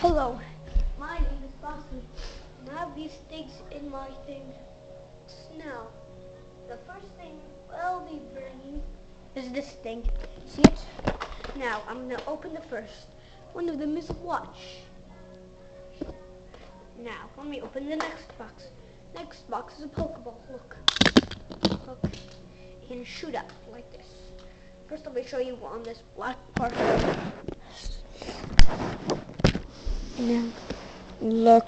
Hello, my name is Bosley, and I have these things in my thing. Now, the first thing I'll be bringing is this thing. See it? Now, I'm going to open the first. One of them is a watch. Now, let me open the next box. Next box is a Pokeball. Look. Look. Can shoot up like this. First, let me show you on this black part. Now, look.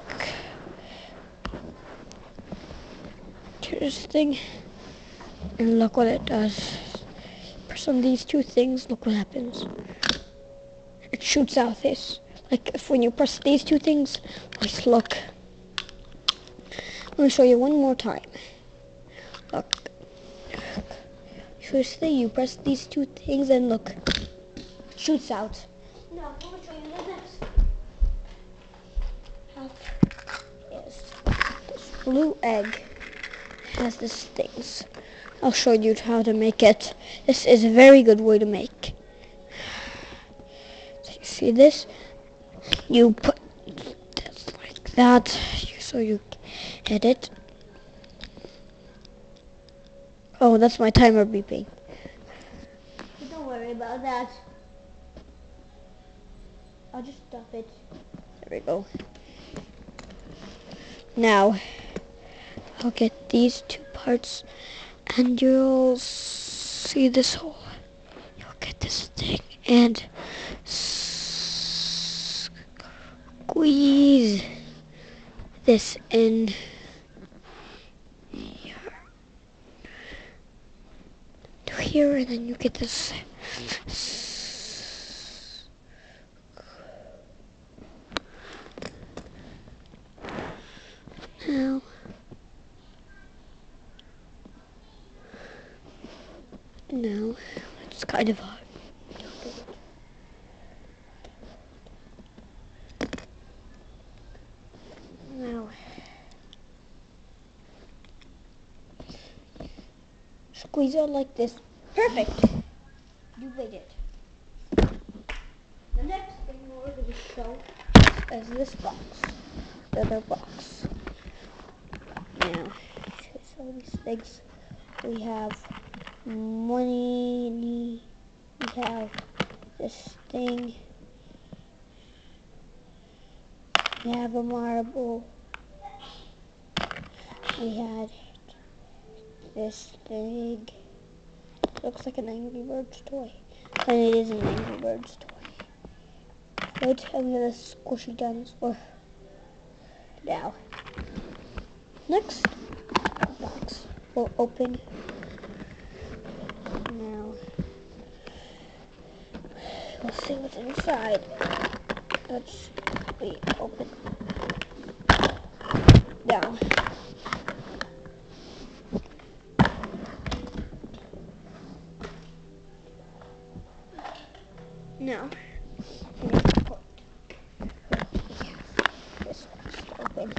Interesting. And look what it does. Press on these two things, look what happens. It shoots out this. Like if when you press these two things, like look. Let me show you one more time. Look. Firstly, you press these two things and look. Shoots out. Blue egg has these things. I'll show you how to make it. This is a very good way to make. So you see this? You put this like that, so you hit it. Oh, that's my timer beeping. Don't worry about that. I'll just stop it. There we go. Now, I'll get these two parts and you'll see this hole. You'll get this thing and squeeze this in here to here and then you get this now No, it's kind of hard. Now, squeeze it like this. Perfect. You made it. The next thing we're going to show is this box, the other box. Now, show these things. We have money. We have this thing. We have a marble. We had this thing. Looks like an Angry Birds toy. And it is an Angry Birds toy. right I'm gonna squishy guns for now. Next box will open now. We'll see what's inside. Let's be open. Now, this one's open.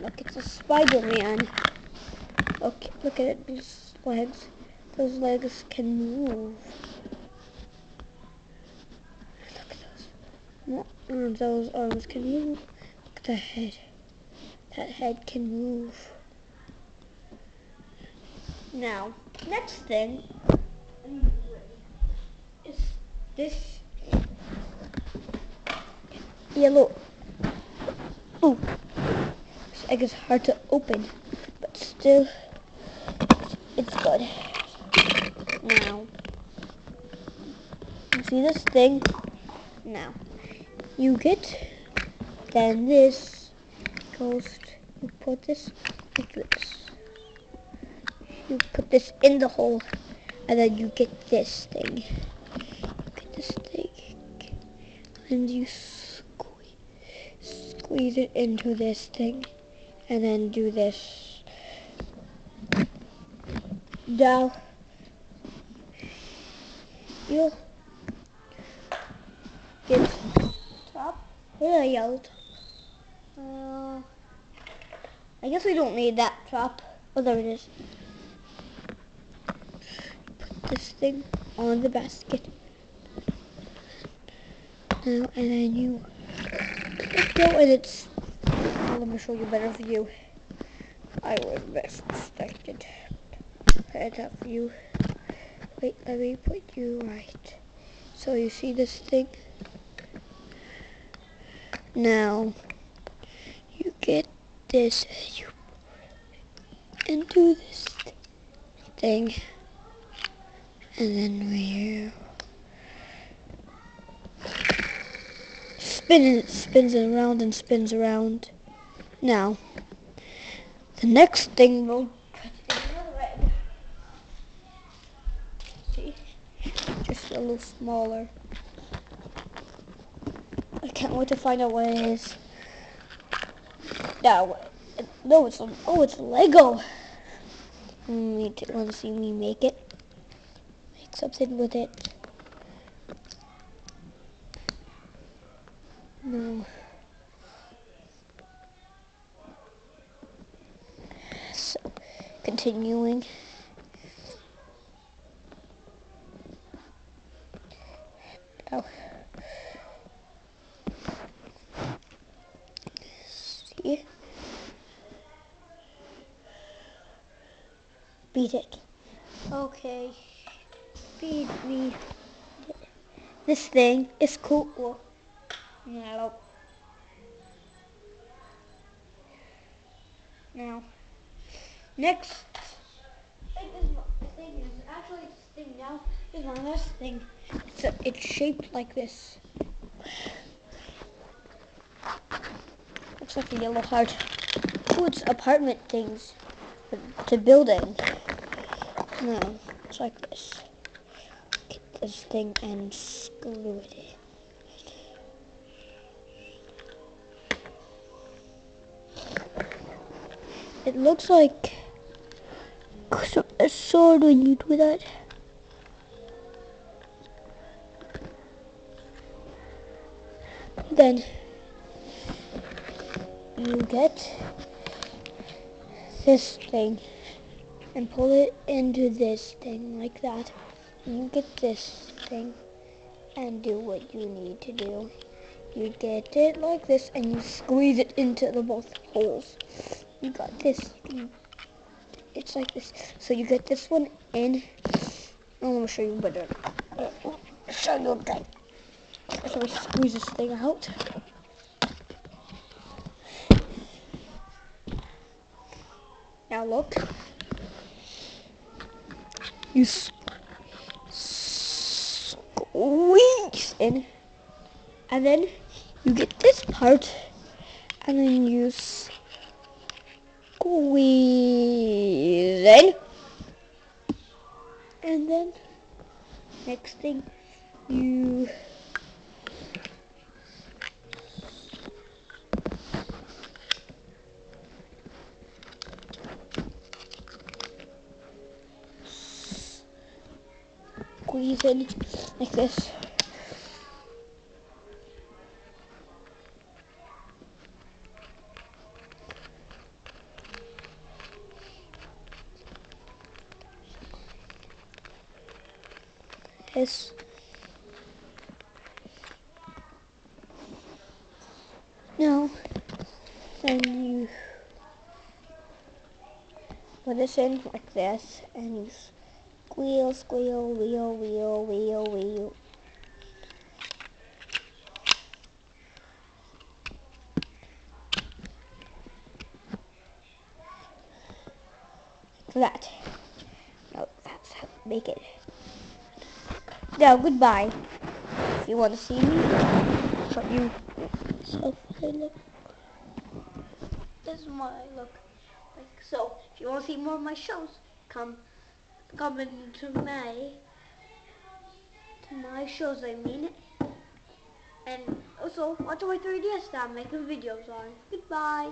Look, it's a Spider-Man. Look, look at it, these legs. Those legs can move. Look at those. arms. Those arms can move. Look at the head. That head can move. Now, next thing is this yellow. Oh, this egg is hard to open, but still, it's good. Now, you see this thing? Now, you get, then this goes, you put this like this. You put this in the hole, and then you get this thing. You get this thing, and you squeeze, squeeze it into this thing, and then do this. Now, you get top. Where's the yellow top? Uh, I guess we don't need that top. Oh, there it is. Put this thing on the basket. Now, and then you go and it's let me show you a better view. I was best distracted. Head up view. Wait, let me put you right. So you see this thing? Now you get this you do this thing. And then we spin it spins it around and spins around. Now the next thing we'll see? Just a little smaller I can't wait to find out what it is now no it's oh it's Lego me to want to see me make it. Make something with it. No. So, continuing. Oh. See? Beat it. Okay. Beat me. This thing is cool. Now. Now. Next. Thing is, thing is actually this thing now is my last thing. It's a, it's shaped like this. Looks like a yellow heart. Oh, it's apartment things to building. No, it's like this. Get this thing and screw it in. It looks like a sword when you do that. Then you get this thing and pull it into this thing like that. You get this thing and do what you need to do. You get it like this and you squeeze it into the both holes. You got this. It's like this. So you get this one in. Let me show you better. Uh, show you okay. So I squeeze this thing out. Now look you squeeze in and then you get this part and then you squeeze in and then next thing you squeeze in like this. Yes. No. Then you put this in like this and you Squeal, squeal, wheel, wheel, wheel, wheel. that. No, that's how to make it. Now, goodbye. If you want to see me, show you so look. This is my look. Like so. If you want to see more of my shows, come coming to my to my shows I mean it. and also watch my 3ds that I'm making videos on. Goodbye.